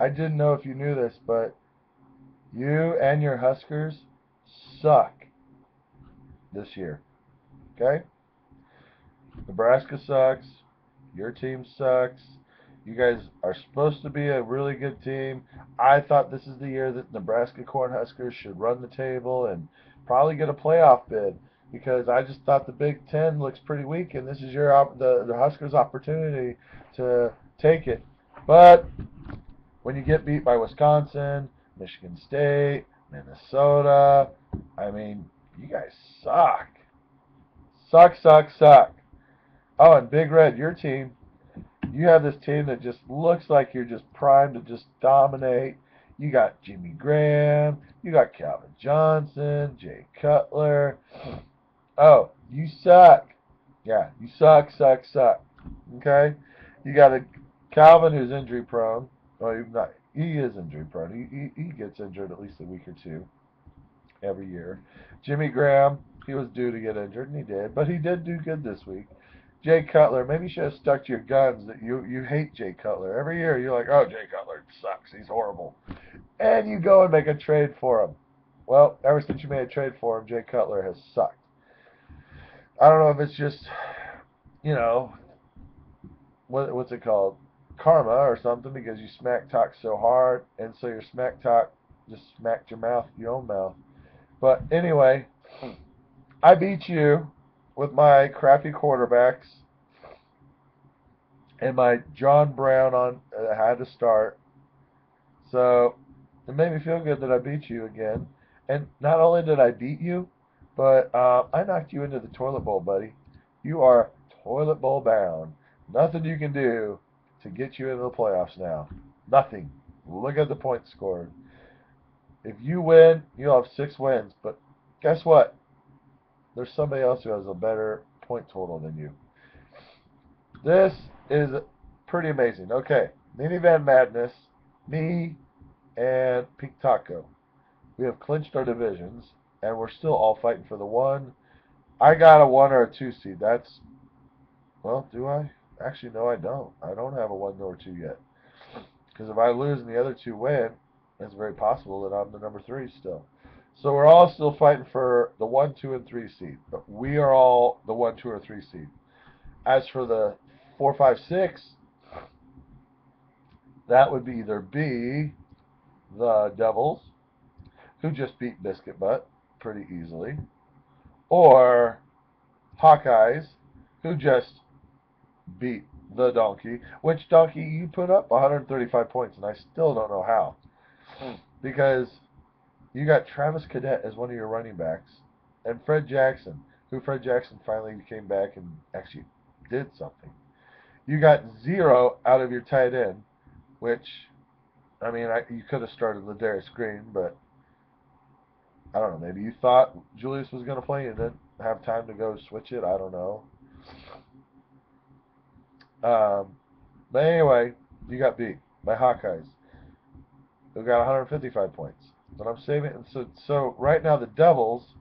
I didn't know if you knew this, but you and your Huskers suck this year. Okay? Nebraska sucks. Your team sucks. You guys are supposed to be a really good team. I thought this is the year that Nebraska Cornhuskers should run the table and probably get a playoff bid because I just thought the Big Ten looks pretty weak, and this is your the the Huskers' opportunity to take it. But when you get beat by Wisconsin, Michigan State, Minnesota, I mean, you guys suck. Suck, suck, suck. Oh, and Big Red, your team, you have this team that just looks like you're just primed to just dominate. You got Jimmy Graham, you got Calvin Johnson, Jay Cutler. Oh, you suck. Yeah, you suck, suck, suck. Okay? You got a Calvin who's injury prone. Oh, well, not. He is injury prone. He, he he gets injured at least a week or two every year. Jimmy Graham, he was due to get injured and he did, but he did do good this week. Jay Cutler, maybe you should have stuck to your guns that you you hate Jay Cutler. Every year you're like, oh Jay Cutler sucks, he's horrible, and you go and make a trade for him. Well, ever since you made a trade for him, Jay Cutler has sucked. I don't know if it's just, you know, what what's it called, karma or something, because you smack talk so hard, and so your smack talk just smacked your mouth, your own mouth. But anyway, I beat you with my crappy quarterbacks and my John Brown on uh, had to start. So it made me feel good that I beat you again. And not only did I beat you, but uh, I knocked you into the toilet bowl, buddy. You are toilet bowl bound. Nothing you can do to get you into the playoffs now. Nothing. Look at the points scored. If you win, you'll have six wins. But guess what? There's somebody else who has a better point total than you. This is pretty amazing. Okay, minivan madness. Me and Pink Taco. We have clinched our divisions, and we're still all fighting for the one. I got a one or a two seed. That's well, do I? Actually, no, I don't. I don't have a one nor two yet. Because if I lose and the other two win, it's very possible that I'm the number three still. So we're all still fighting for the one, two, and three seed. But we are all the one, two, or three seed. As for the four, five, six, that would be either B, the Devils, who just beat Biscuit Butt pretty easily, or Hawkeyes, who just beat the Donkey, which Donkey you put up 135 points, and I still don't know how. Hmm. Because you got Travis Cadet as one of your running backs, and Fred Jackson, who Fred Jackson finally came back and actually did something. You got zero out of your tight end, which, I mean, I, you could have started Ladarius Green, but I don't know. Maybe you thought Julius was going to play and didn't have time to go switch it. I don't know. Um, but anyway, you got beat by Hawkeyes, who got 155 points. But I'm saving. So so right now the Devils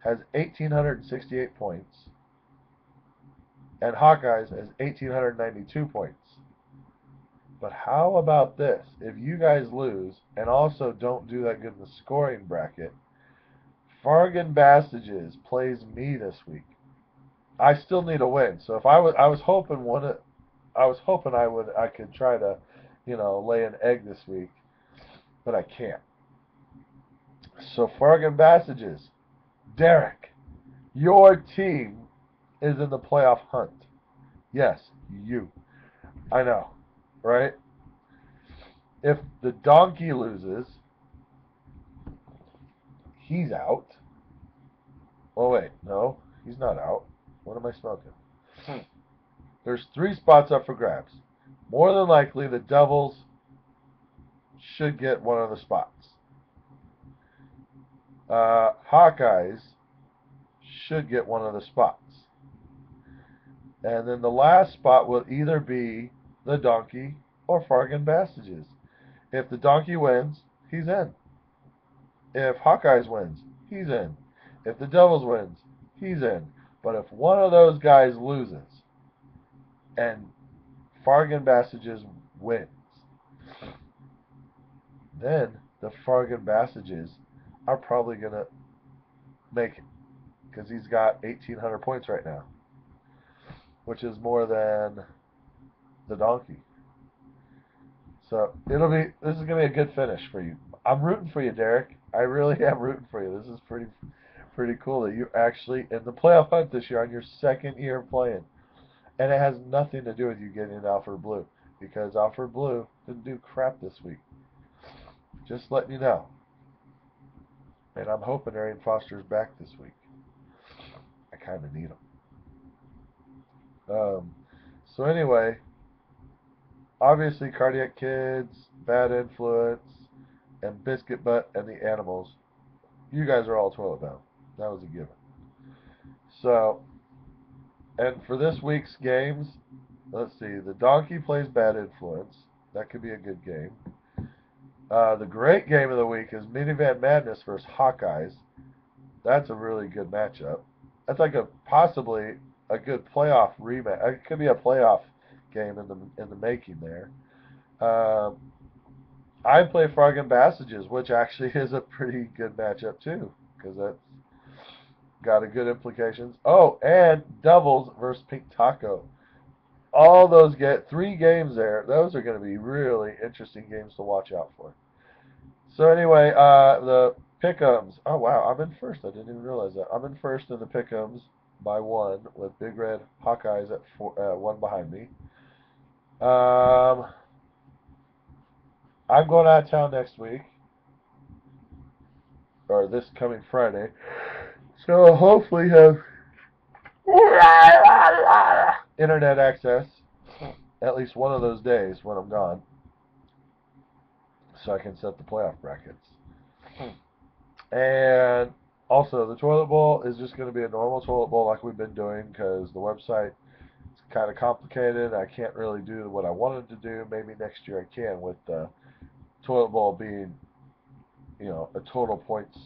has 1,868 points, and Hawkeyes has 1,892 points. But how about this? If you guys lose and also don't do that good in the scoring bracket, Fargan Bassages plays me this week. I still need a win. So if I was, I was hoping one, I was hoping I would, I could try to, you know, lay an egg this week, but I can't. So Fargan Bassages, Derek, your team is in the playoff hunt. Yes, you. I know, right? If the donkey loses, he's out. Oh wait, no, he's not out. What am I smoking? Hmm. There's three spots up for grabs. More than likely, the Devils should get one of the spots. Uh, Hawkeyes should get one of the spots. And then the last spot will either be the Donkey or Fargan Bassages. If the Donkey wins, he's in. If Hawkeyes wins, he's in. If the Devils wins, he's in. But if one of those guys loses and Fargan Bassages wins, then the Fargan Bassages are probably going to make it because he's got 1,800 points right now, which is more than the donkey. So it'll be this is gonna be a good finish for you. I'm rooting for you, Derek. I really am rooting for you. This is pretty pretty cool that you're actually in the playoff hunt this year on your second year playing. And it has nothing to do with you getting an Alfred Blue because Alfred Blue didn't do crap this week. Just letting you know. And I'm hoping Arian Foster's back this week. I kind of need him. Um, so anyway, obviously cardiac kids, bad influence, and biscuit butt and the animals. You guys are all toilet bound. That was a given. So, and for this week's games, let's see. The donkey plays bad influence. That could be a good game. Uh, the great game of the week is Minivan Madness versus Hawkeyes. That's a really good matchup. That's like a possibly a good playoff rematch. It could be a playoff game in the in the making there. Um, I play Fargan Bassages, which actually is a pretty good matchup too, because that's got a good implications. Oh, and doubles versus Pink Taco. All those get three games there. Those are going to be really interesting games to watch out for. So anyway, uh, the pickums. Oh wow, I'm in first. I didn't even realize that. I'm in first in the pickums by one with Big Red Hawkeyes at four, uh, one behind me. Um, I'm going out of town next week, or this coming Friday, so hopefully have internet access at least one of those days when I'm gone, so I can set the playoff brackets. And also, the toilet bowl is just going to be a normal toilet bowl like we've been doing because the website is kind of complicated. I can't really do what I wanted to do. Maybe next year I can with the toilet bowl being, you know, a total points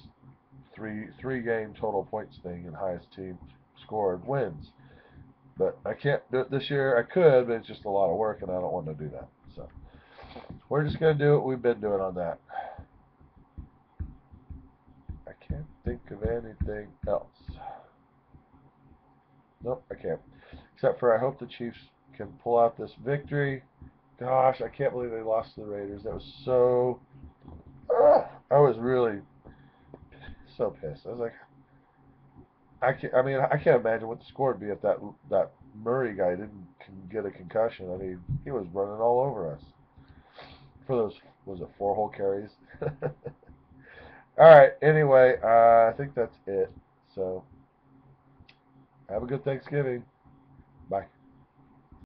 three three game total points thing and highest team scored wins. But I can't do it this year. I could, but it's just a lot of work and I don't want to do that. So we're just gonna do what we've been doing on that. I can't think of anything else. Nope, I can't. Except for I hope the Chiefs can pull out this victory. Gosh, I can't believe they lost to the Raiders. That was so. Uh, I was really so pissed. I was like, I can't. I mean, I can't imagine what the score would be if that that Murray guy didn't get a concussion. I mean, he was running all over us for those was it four whole carries. all right. Anyway, uh, I think that's it. So, have a good Thanksgiving. Bye.